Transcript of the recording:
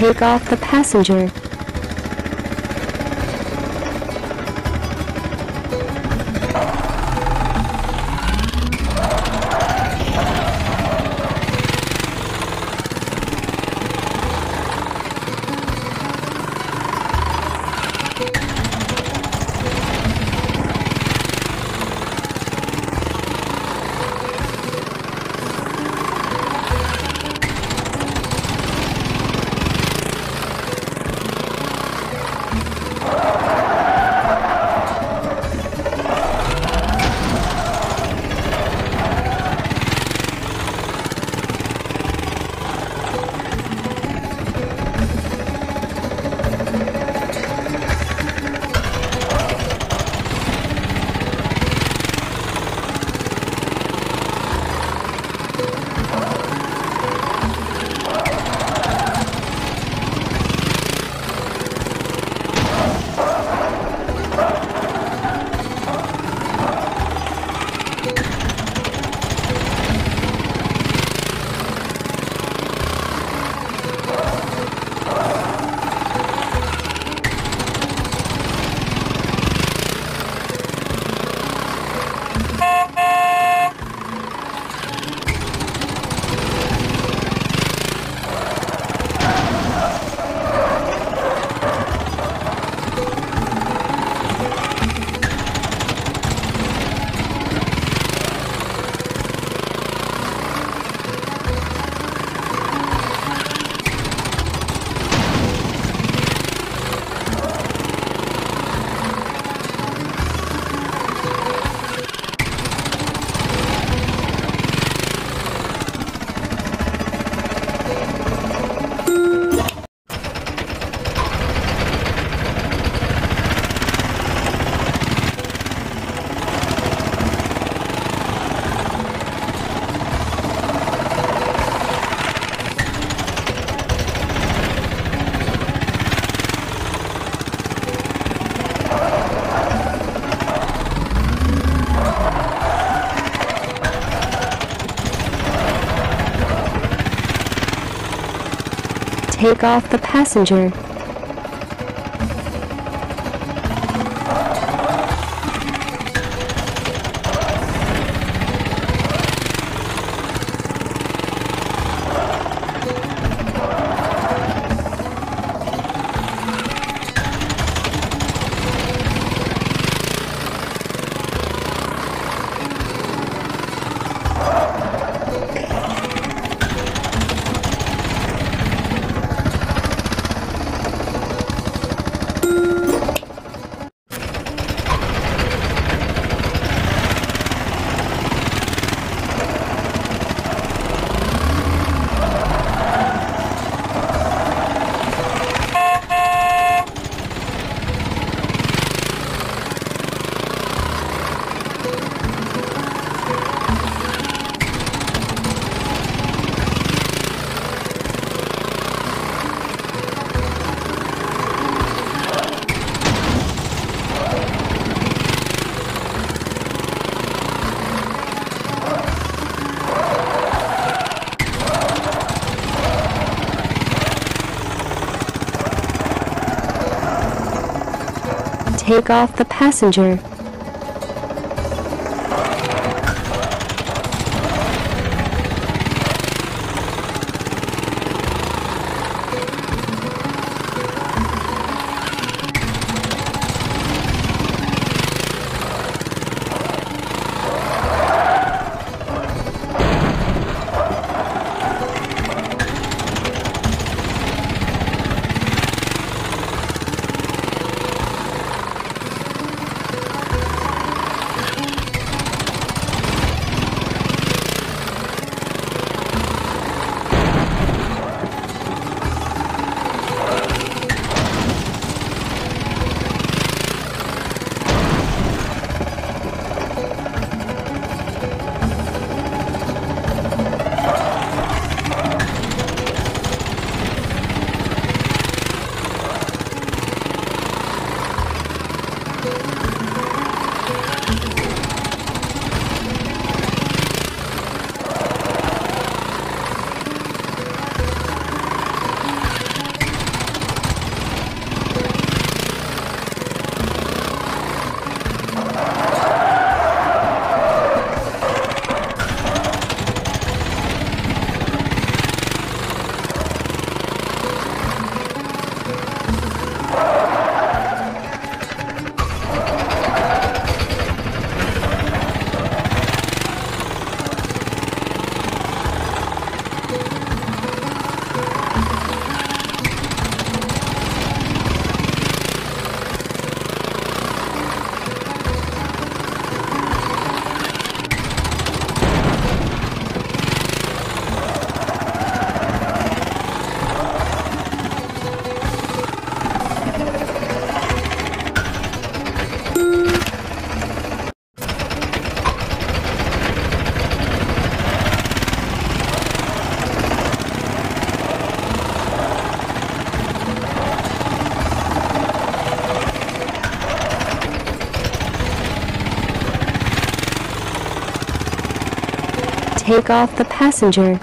Take off the passenger. Thank you. Take off the passenger. Take off the passenger. Take off the passenger.